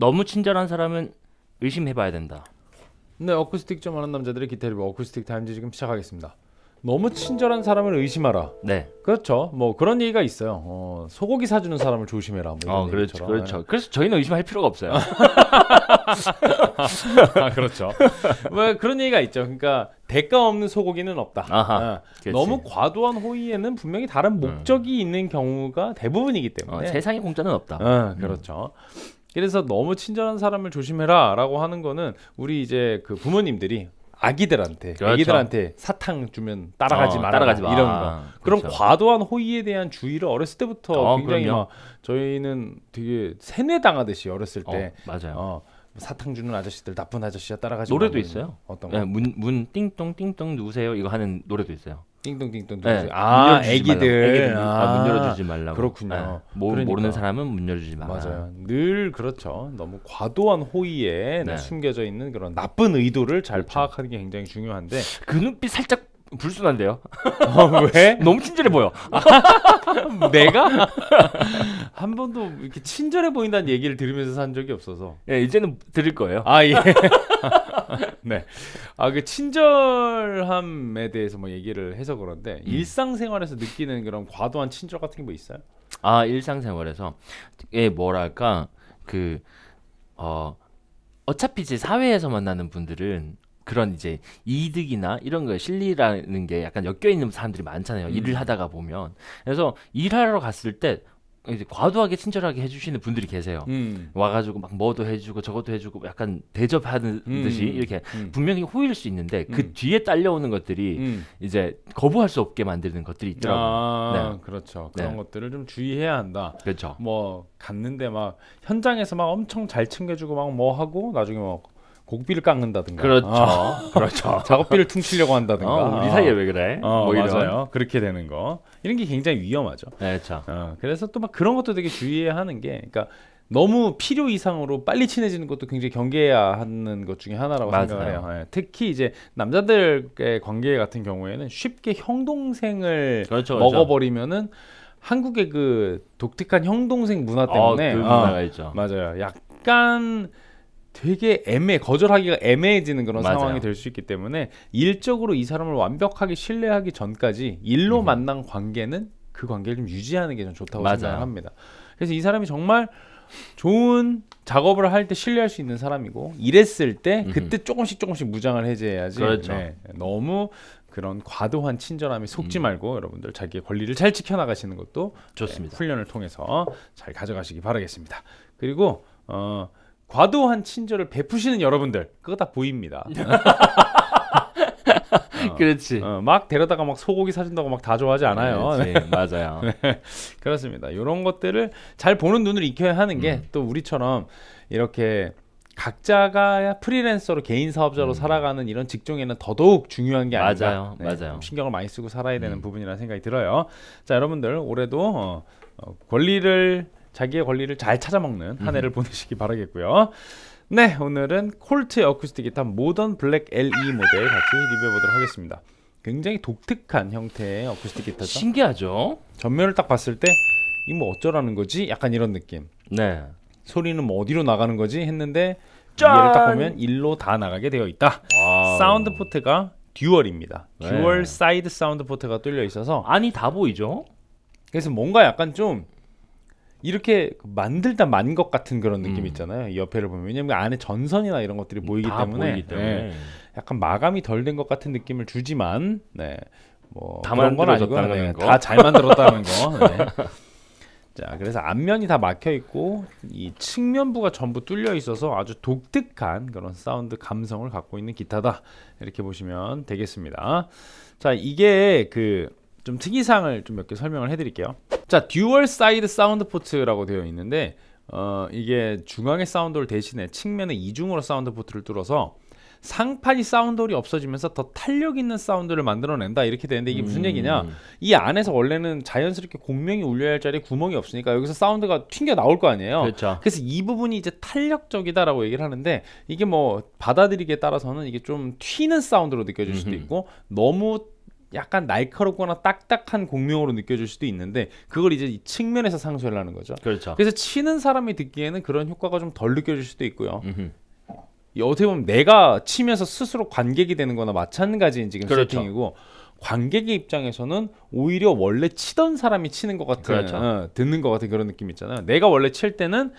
너무 친절한 사람은 의심해봐야 된다. 네, 어쿠스틱 좀 아는 남자들의 기타 리뷰 어쿠스틱 타임즈 지금 시작하겠습니다. 너무 친절한 사람을 의심하라. 네. 그렇죠. 뭐 그런 얘기가 있어요. 어, 소고기 사주는 사람을 조심해라. 뭐 어, 그렇죠. 그렇죠. 그래서 저희는 의심할 필요가 없어요. 아, 그렇죠. 뭐 그런 얘기가 있죠. 그러니까 대가 없는 소고기는 없다. 아하, 어, 그렇지. 너무 과도한 호의에는 분명히 다른 목적이 있는 경우가 대부분이기 어, 때문에. 세상에 공짜는 없다. 어, 그렇죠. 그래서 너무 친절한 사람을 조심해라 라고 하는 거는 우리 이제 그 부모님들이 아기들한테 그렇죠. 아기들한테 사탕 주면 따라가지 어, 마라 따라가지 마. 이런 거 그런 그렇죠. 과도한 호의에 대한 주의를 어렸을 때부터 어, 굉장히 그럼요. 막 저희는 되게 세뇌 당하듯이 어렸을 때 어, 맞아요. 어, 사탕 주는 아저씨들 나쁜 아저씨야 따라가지 노래도 마. 있어요. 어떤 거 네, 문, 문 띵동 띵동 누구세요? 이거 하는 노래도 있어요. 띵동띵동 네? 아 애기들 아, 아, 문 열어주지 말라고. 그렇군요. 네, 모, 그러니까. 모르는 사람은 문 열어주지 마라. 맞아요. 늘 그렇죠. 너무 과도한 호의에 네. 숨겨져 있는 그런 나쁜 의도를 잘 그렇죠. 파악하는 게 굉장히 중요한데 그 눈빛 살짝 불순한데요. 어, 왜? 너무 친절해 보여. 내가 한 번도 이렇게 친절해 보인다는 얘기를 들으면서 산 적이 없어서 예, 이제는 들을 거예요. 아 예. 네. 아 그 친절함에 대해서 뭐 얘기를 해서 그런데 음. 일상생활에서 느끼는 그런 과도한 친절 같은 게 뭐 있어요? 아 일상생활에서 예 뭐랄까 그 어 어차피 이제 사회에서 만나는 분들은 그런 이제 이득이나 이런 거에 실리라는 게 약간 엮여 있는 사람들이 많잖아요. 음. 일을 하다가 보면 그래서 일하러 갔을 때 이제 과도하게 친절하게 해주시는 분들이 계세요. 음. 와가지고 막 뭐도 해주고 저것도 해주고 약간 대접하는 음. 듯이 이렇게 음. 분명히 호의일 수 있는데 그 음. 뒤에 딸려오는 것들이 음. 이제 거부할 수 없게 만드는 것들이 있더라고요. 아, 그렇죠. 그런 네. 것들을 좀 주의해야 한다. 그렇죠. 뭐 갔는데 막 현장에서 막 엄청 잘 챙겨주고 막 뭐 하고 나중에 뭐 곡비를 깎는다든가 그렇죠. 아, 그렇죠. 작업비를 퉁치려고 한다든가 어, 우리 사이에 왜 그래? 어, 뭐 이런. 맞아요 그렇게 되는 거 이런 게 굉장히 위험하죠 네, 그렇죠. 어, 그래서 또 막 그런 것도 되게 주의해야 하는 게 그러니까 너무 필요 이상으로 빨리 친해지는 것도 굉장히 경계해야 하는 것 중에 하나라고 맞아요. 생각을 해요 예, 특히 이제 남자들의 관계 같은 경우에는 쉽게 형 동생을 그렇죠. 먹어버리면은 한국의 그 독특한 형 동생 문화 때문에 어, 그 어, 문화가 있죠. 맞아요. 약간 되게 애매 거절하기가 애매해지는 그런 맞아요. 상황이 될 수 있기 때문에 일적으로 이 사람을 완벽하게 신뢰하기 전까지 일로 음. 만난 관계는 그 관계를 좀 유지하는 게 좀 좋다고 맞아요. 생각을 합니다. 그래서 이 사람이 정말 좋은 작업을 할 때 신뢰할 수 있는 사람이고 일했을 때 음흠. 그때 조금씩 조금씩 무장을 해제해야지 그렇죠. 네, 너무 그런 과도한 친절함에 속지 음. 말고 여러분들 자기의 권리를 잘 지켜나가시는 것도 좋습니다. 네, 훈련을 통해서 잘 가져가시기 바라겠습니다. 그리고 어, 과도한 친절을 베푸시는 여러분들 그거 다 보입니다. 어, 그렇지. 어, 막 데려다가 막 소고기 사준다고 막 다 좋아하지 않아요. 네, 그렇지. 맞아요. 그렇습니다. 이런 것들을 잘 보는 눈을 익혀야 하는 게 음. 또 우리처럼 이렇게 각자가 프리랜서로 개인 사업자로 음. 살아가는 이런 직종에는 더더욱 중요한 게 아닌가. 맞아요. 맞아요. 좀 신경을 많이 쓰고 살아야 되는 음. 부분이라는 생각이 들어요. 자, 여러분들 올해도 어, 어, 권리를 자기의 권리를 잘 찾아먹는 한 해를 보내시기 바라겠고요. 네, 오늘은 Cort의 어쿠스틱 기타 Modern Black LE 모델 같이 리뷰해 보도록 하겠습니다. 굉장히 독특한 형태의 어쿠스틱 기타죠. 신기하죠? 전면을 딱 봤을 때 이 뭐 어쩌라는 거지? 약간 이런 느낌. 네. 소리는 뭐 어디로 나가는 거지? 했는데 짠! 위에를 딱 보면 일로 다 나가게 되어 있다. 와우. Sound port가 dual입니다. 네. dual side sound port가 뚫려 있어서 아니 다 보이죠? 그래서 뭔가 약간 좀 이렇게 만들다 만 것 같은 그런 느낌 음. 있잖아요. 이 옆에를 보면 왜냐면 안에 전선이나 이런 것들이 보이기 다 때문에, 보이기 때문에. 네, 약간 마감이 덜 된 것 같은 느낌을 주지만 네. 뭐다 그런 건 아니고 만들어졌다는 거. 다잘 만들었다는 거. 네. 자, 그래서 앞면이 다 막혀 있고 이 측면부가 전부 뚫려 있어서 아주 독특한 그런 사운드 감성을 갖고 있는 기타다. 이렇게 보시면 되겠습니다. 자, 이게 그 좀 특이사항을 좀 몇 개 설명을 해드릴게요. 자, dual side sound port라고 되어 있는데 어, 이게 중앙의 soundhole 대신에 측면에 이중으로 sound port를 뚫어서 상판이 soundhole이 없어지면서 더 탄력 있는 사운드를 만들어낸다 이렇게 되는데 이게 무슨 음. 얘기냐 이 안에서 원래는 자연스럽게 공명이 울려야 할 자리에 구멍이 없으니까 여기서 사운드가 튕겨 나올 거 아니에요 그렇죠. 그래서 이 부분이 이제 탄력적이다라고 얘기를 하는데 이게 뭐 받아들이기에 따라서는 이게 좀 튀는 사운드로 느껴질 수도 음흠. 있고 너무 약간 날카롭거나 딱딱한 공명으로 느껴질 수도 있는데 그걸 이제 이 측면에서 상쇄하려는 거죠. 그렇죠. 그래서 치는 사람이 듣기에는 그런 효과가 좀 덜 느껴질 수도 있고요. 음흠. 이 어떻게 보면 내가 치면서 스스로 관객이 되는 거나 마찬가지인 지금 그렇죠. 세팅이고 관객의 입장에서는 오히려 원래 치던 사람이 치는 것 같은 그렇죠. 어, 듣는 것 같은 그런 느낌 있잖아요. 내가 원래 칠 때는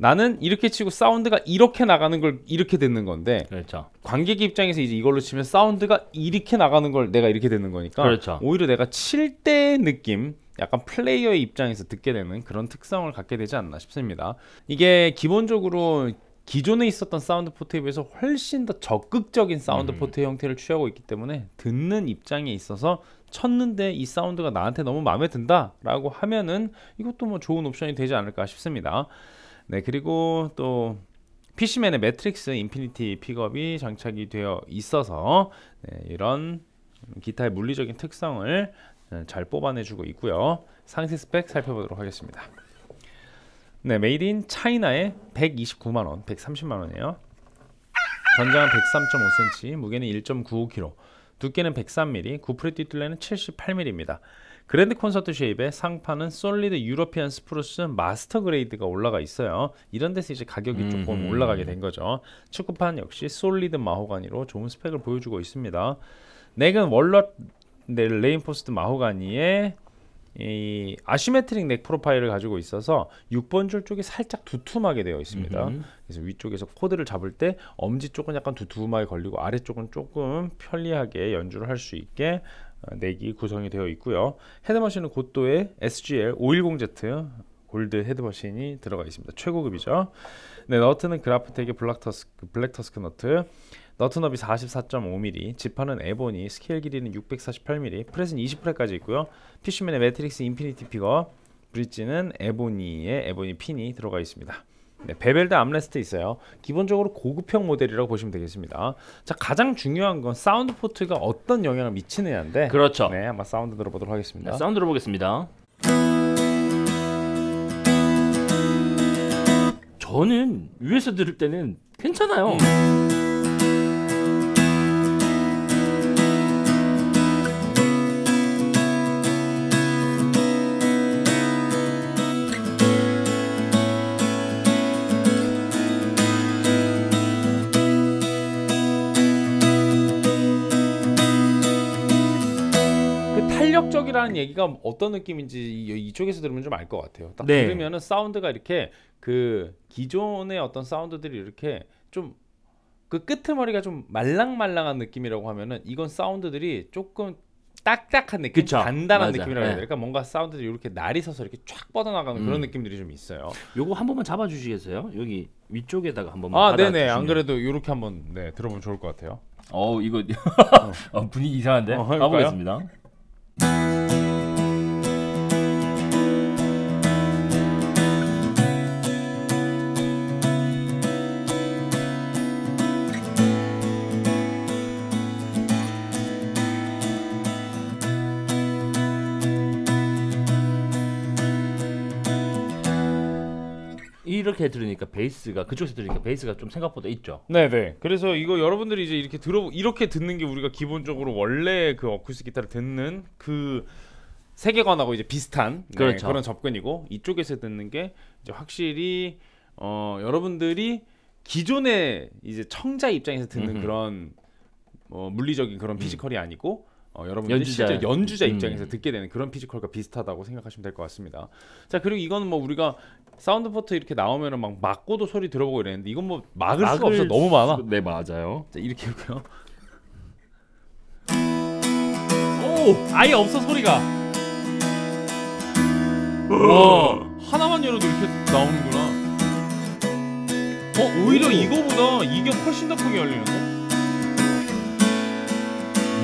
나는 이렇게 치고 사운드가 이렇게 나가는 걸 이렇게 듣는 건데 그렇죠. 관객의 입장에서 이제 이걸로 치면 사운드가 이렇게 나가는 걸 내가 이렇게 듣는 거니까 그렇죠. 오히려 내가 칠 때의 느낌 약간 플레이어의 입장에서 듣게 되는 그런 특성을 갖게 되지 않나 싶습니다. 이게 기본적으로 기존에 있었던 사운드 포트에 비해서 훨씬 더 적극적인 사운드 음. 포트 형태를 취하고 있기 때문에 듣는 입장에 있어서 쳤는데 이 사운드가 나한테 너무 마음에 든다라고 하면은 이것도 뭐 좋은 옵션이 되지 않을까 싶습니다. 네 그리고 또 Fishman의 Matrix Infinity 픽업이 장착이 되어 있어서 네, 이런 기타의 물리적인 특성을 네, 잘 뽑아내주고 있고요. 상세 스펙 살펴보도록 하겠습니다. 네, Made in China의 129만 원, 130만 원이에요. 전장은 103.5cm, 무게는 1.95kg, 두께는 103mm, 구 fret 뒷둘레는 78mm입니다. Grand Concert shape의 상판은 solid European spruce master grade가 올라가 있어요. 이런 데서 이제 가격이 조금 음흠. 올라가게 된 거죠. 측후판 역시 solid 마호가니로 좋은 스펙을 보여주고 있습니다. neck은 walnut 네, reinforced 마호가니의 이 asymmetric neck profile을 가지고 있어서 6번 줄 쪽이 살짝 두툼하게 되어 있습니다. 음흠. 그래서 위쪽에서 코드를 잡을 때 엄지 쪽은 약간 두툼하게 걸리고 아래쪽은 조금 편리하게 연주를 할 수 있게 어, neck이 구성이 되어 있고요. head machine은 Gotoh의 SGL 510Z gold head machine이 들어가 있습니다. 최고급이죠. 네, 너트는 그라프텍의 블랙터스크, 블랙터스크 너트. 너트 너비 44.5mm, 지판은 ebony, 스케일 길이는 648mm, fret은 20 fret까지 있고요. Fishman의 Matrix Infinity 픽업, bridge는 ebony의 ebony 핀이 들어가 있습니다. 네, beveled armrest 있어요. 기본적으로 고급형 모델이라고 보시면 되겠습니다. 자, 가장 중요한 건 사운드 포트가 어떤 영향을 미치느냐인데. 그렇죠. 네, 한번 사운드 들어보도록 하겠습니다. 네, 사운드 들어보겠습니다. 저는 위에서 들을 때는 괜찮아요. 그 탄력적이라는 얘기가 어떤 느낌인지 이- 이쪽에서 들으면 좀 알 것 같아요. 딱 네. 들으면은 사운드가 이렇게 그 기존의 어떤 사운드들이 이렇게 좀 그 끄트머리가 좀 말랑말랑한 느낌이라고 하면은 이건 사운드들이 조금 딱딱한 느낌, 그쵸. 단단한 맞아. 느낌이라고 해야 네. 될까? 뭔가 사운드들이 이렇게 날이 서서 이렇게 쫙 뻗어나가는 그런 음. 느낌들이 좀 있어요. 요거 한 번만 잡아주시겠어요? 여기 위쪽에다가 한 번만. 아, 네네. 받아주시면. 안 그래도 이렇게 한번 네, 들어보면 좋을 것 같아요. 어 이거 어, 분위기 이상한데. 어? 가보겠습니다. 이렇게 들으니까 베이스가 그쪽에서 들으니까 베이스가 좀 생각보다 있죠. 네네. 그래서 이거 여러분들이 이제 이렇게 들어 이렇게 듣는 게 우리가 기본적으로 원래 그 어쿠스틱 기타를 듣는 그 세계관하고 이제 비슷한 네, 그렇죠. 그런 접근이고 이쪽에서 듣는 게 이제 확실히 어 여러분들이 기존의 이제 청자 입장에서 듣는 음흠. 그런 어 물리적인 그런 physical이 아니고 어, 여러분들이 연주자. 실제 연주자 음. 입장에서 듣게 되는 그런 physical과 비슷하다고 생각하시면 될 것 같습니다. 자 그리고 이거는 뭐 우리가 사운드 포트 이렇게 나오면은 막 막고도 소리 들어보고 이랬는데 이건 뭐 막을, 수가 없어 너무 많아. 수- 네 맞아요. 자 이렇게 해볼게요. 오 아예 없어 소리가. 와 하나만 열어도 이렇게 나오는구나. 어 오히려 오. 이거보다 이게 훨씬 더 크게 열리는데?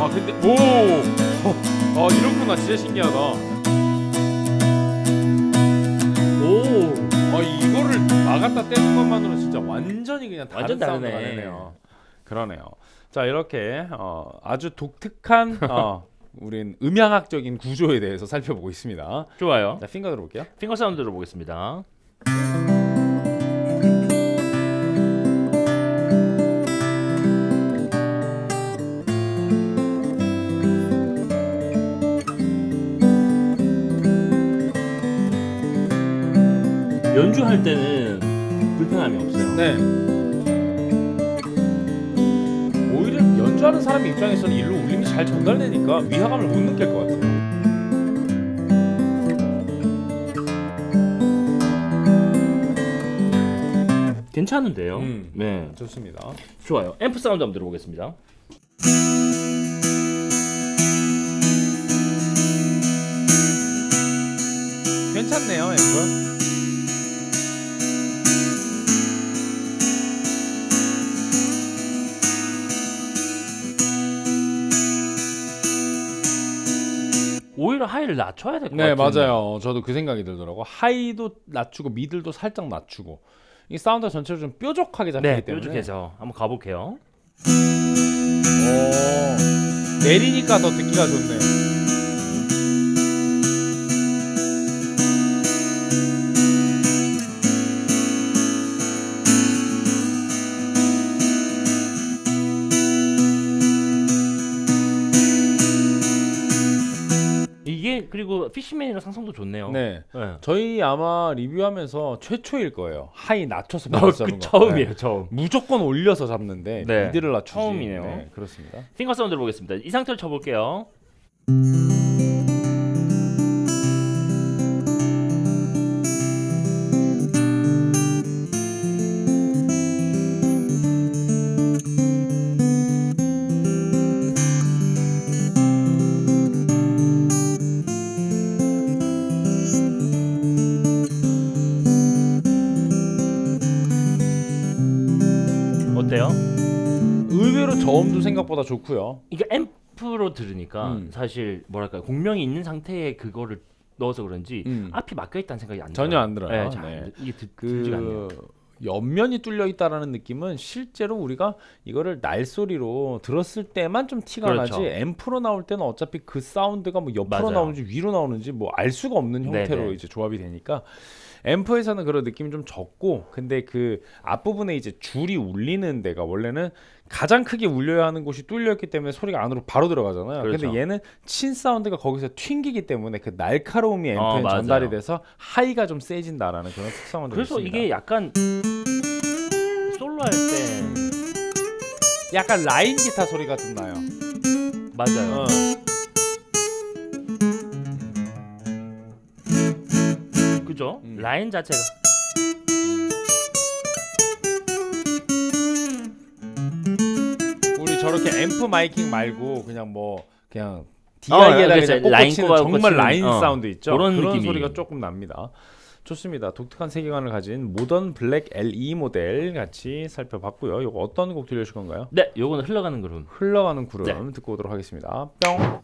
아 근데 오, 어, 아 이렇구나 진짜 신기하다. 오. 아 이거를 나갔다 떼는 것만으로 진짜 완전히 그냥 다른 완전 사운드가 다르네. 되네요. 그러네요. 자 이렇게 어, 아주 독특한 어, 우린 음향학적인 구조에 대해서 살펴보고 있습니다. 좋아요. 자 핑거 들어볼게요. 핑거 사운드 들어보겠습니다. 연주할 때는 불편함이 없어요. 네. 오히려 연주하는 사람 입장에서는 일로 울림이 잘 전달되니까 위화감을 못 느낄 것 같아요. 괜찮은데요. 음. 네, 좋습니다. 좋아요. 앰프 사운드 한번 들어보겠습니다. 괜찮네요, 앰프. 오히려 하이를 낮춰야 될것 네, 같아요. 맞아요. 저도 그 생각이 들더라고. 하이도 낮추고 미들도 살짝 낮추고. 이 사운드가 전체로 좀 뾰족하게 잡히기 네, 때문에. 뾰족해서 한번 가볼게요. 오, 내리니까 더 듣기가 좋네. 상성도 좋네요. 네. 네. 저희 아마 리뷰하면서 최초일 거예요. high 낮춰서 어, 바로 잡는 그 거. 처음이에요, 네. 처음. 무조건 올려서 잡는데 네. mid를 낮추지. 처음이네요. 네, 그렇습니다. finger 사운드 보겠습니다. 이 상태로 쳐볼게요. 어때요? 의외로 저음도 생각보다 좋고요. 이게 앰프로 들으니까 음. 사실 뭐랄까요 공명이 있는 상태에 그거를 넣어서 그런지 음. 앞이 막혀 있다는 생각이 안 전혀 들어요. 안 들어요. 네, 잘 네. 안 들- 이게 듣, 들지가 않네요. 그 옆면이 뚫려 있다라는 느낌은 실제로 우리가 이거를 날소리로 들었을 때만 좀 티가 그렇죠. 나지 앰프로 나올 때는 어차피 그 사운드가 뭐 옆으로 맞아요. 나오는지 위로 나오는지 뭐 알 수가 없는 형태로 네네. 이제 조합이 되니까 앰프에서는 그런 느낌이 좀 적고 근데 그 앞부분에 이제 줄이 울리는 데가 원래는 가장 크게 울려야 하는 곳이 뚫려 있기 때문에 소리가 안으로 바로 들어가잖아요. 그렇죠. 근데 얘는 친 사운드가 거기서 튕기기 때문에 그 날카로움이 앰프에 어. 전달이 돼서 하이가 좀 세진다라는 그런 특성을 그래서 있습니다. 이게 약간 솔로 할 때 약간 라인 기타 소리가 좀 나요. 맞아요. 어. 그죠? 음. 라인 자체가 우리 저렇게 앰프 miking 말고 그냥 뭐 그냥 어, DI에다 그치. 그냥 꽂고 라인 치는 정말 라인 어, 사운드 있죠. 그런 그런 느낌이. 소리가 조금 납니다. 좋습니다. 독특한 세계관을 가진 Modern Black LE 모델 같이 살펴봤고요. 이거 어떤 곡 들려줄 건가요? 네, 요거는 흘러가는 구름. 흘러가는 구름 네. 듣고 오도록 하겠습니다. 뿅.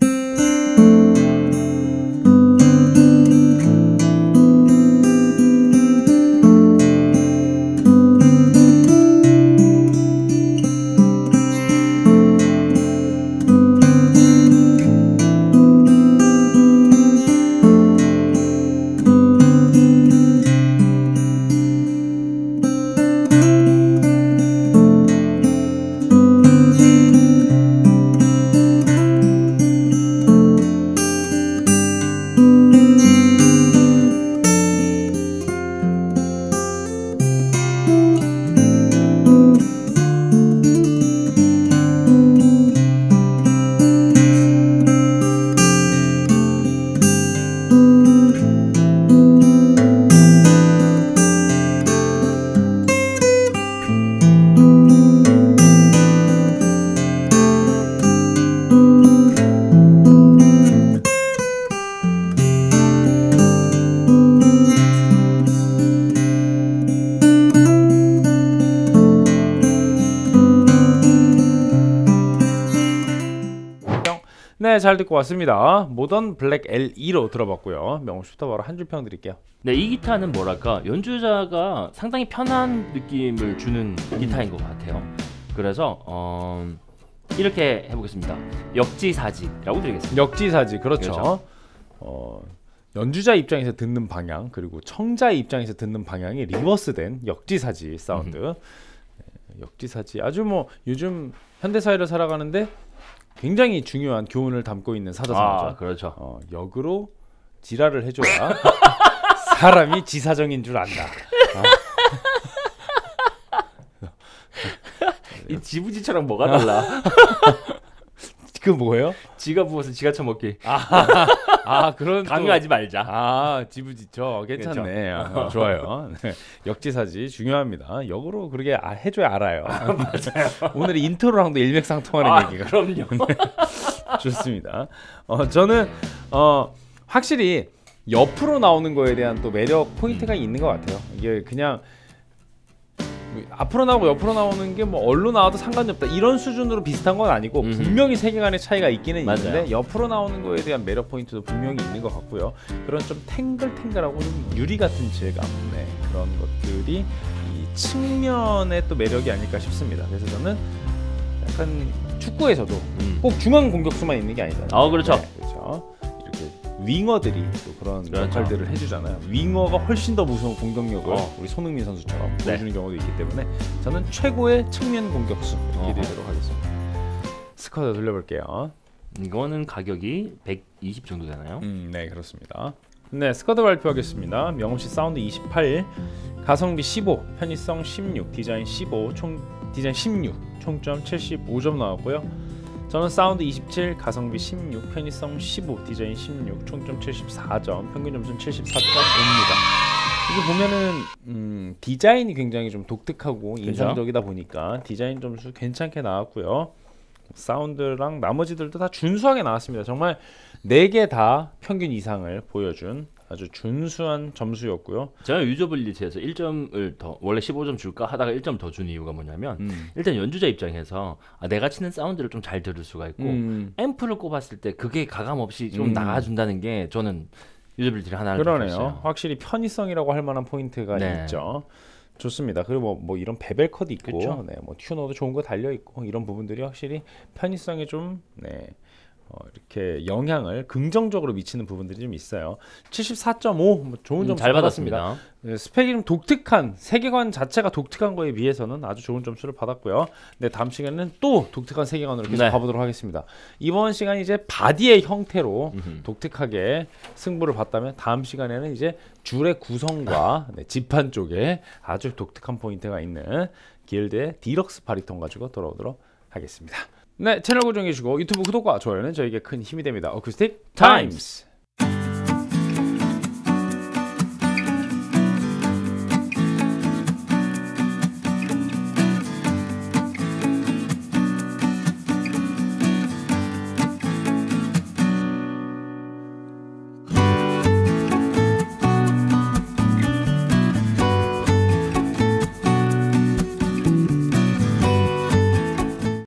잘 듣고 왔습니다. Modern Black LE로 들어봤고요. 명호씨부터 바로 한 줄 평 드릴게요. 네, 이 기타는 뭐랄까 연주자가 상당히 편한 느낌을 주는 기타인 것 같아요. 그래서 어, 이렇게 해보겠습니다. 역지사지라고 드리겠습니다. 역지사지 그렇죠. 그렇죠. 어, 연주자 입장에서 듣는 방향 그리고 청자 입장에서 듣는 방향이 reverse된 역지사지 사운드. 네, 역지사지 아주 뭐 요즘 현대 사회를 살아가는데 굉장히 중요한 교훈을 담고 있는 사자성어죠. 아, 그렇죠. 어, 역으로 지랄을 해줘야 사람이 지사정인 줄 안다. 이 지부지처럼 뭐가 달라? 그 뭐예요? 지가 부어서 지가 처먹기. 아 그런 또- 강요하지 말자. 아 지부지쳐. 괜찮네. 아, 좋아요. 네. 역지사지 중요합니다. 역으로 그렇게 아, 해줘야 알아요. 맞아요. 오늘 intro랑도 일맥상통하는 아, 얘기가. 그럼요. 좋습니다. 어 저는 어 확실히 옆으로 나오는 거에 대한 또 매력 포인트가 있는 것 같아요. 이게 그냥 뭐 앞으로 나오고 옆으로 나오는 게 뭐 얼로 나와도 상관이 없다 이런 수준으로 비슷한 건 아니고 음흠. 분명히 세계관의 차이가 있기는 맞아요. 있는데 옆으로 나오는 거에 대한 매력 포인트도 분명히 있는 것 같고요 그런 좀 탱글탱글하고 좀 유리 같은 질감 네, 그런 것들이 이 측면의 또 매력이 아닐까 싶습니다 그래서 저는 약간 축구에서도 음. 꼭 중앙 공격수만 있는 게 아니잖아요 어, 그렇죠. 네, 그렇죠 윙어들이 또 그런 그렇죠. 역할들을 해주잖아요 윙어가 훨씬 더 무서운 공격력을 어. 우리 손흥민 선수처럼 네. 보여주는 경우도 있기 때문에 저는 최고의 측면 공격수 드리도록 하겠습니다 스쿼드 돌려볼게요 이거는 가격이 120 정도 되나요? 음, 네 그렇습니다. 네 스쿼드 발표하겠습니다. 명호씨 사운드 28, 가성비 15, 편의성 16, 디자인 15, 총 디자인 16, 총점 75점 나왔고요. 저는 사운드 27, 가성비 16, 편의성 15, 디자인 16, 총점 74점, 평균 점수는 74.5입니다. 이게 보면은 음, 디자인이 굉장히 좀 독특하고 인상적이다 보니까 디자인 점수 괜찮게 나왔고요. 사운드랑 나머지들도 다 준수하게 나왔습니다. 정말 네개다 평균 이상을 보여준 아주 준수한 점수였고요. 제가 usability에서 1점을 더 원래 15점 줄까 하다가 1점 더 준 이유가 뭐냐면 음. 일단 연주자 입장에서 아, 내가 치는 사운드를 좀 잘 들을 수가 있고 음, 앰프를 꼽았을 때 그게 가감 없이 좀 음. 나가준다는 게 저는 usability를 하나를 그러네요. 줬어요. 확실히 편의성이라고 할 만한 포인트가 네. 있죠. 좋습니다. 그리고 뭐, 뭐 이런 bevel cut 있고, 그쵸. 네, 뭐 튜너도 좋은 거 달려 있고 이런 부분들이 확실히 편의성에 좀 네, 어, 이렇게 영향을 긍정적으로 미치는 부분들이 좀 있어요. 74.5 뭐 좋은 음, 점수 잘 받았습니다. 받았습니다. 네, 스펙이 좀 독특한 세계관 자체가 독특한 거에 비해서는 아주 좋은 점수를 받았고요. 네, 다음 시간에는 또 독특한 세계관으로 계속 네. 가보도록 하겠습니다. 이번 시간이 이제 바디의 형태로 음흠. 독특하게 승부를 봤다면 다음 시간에는 이제 줄의 구성과 네, 지판 쪽에 아주 독특한 포인트가 있는 길드의 디럭스 바리톤 가지고 돌아오도록 하겠습니다. 네, 채널 고정해 주시고 유튜브 구독과 좋아요는 저에게 큰 힘이 됩니다. 어쿠스틱 타임스.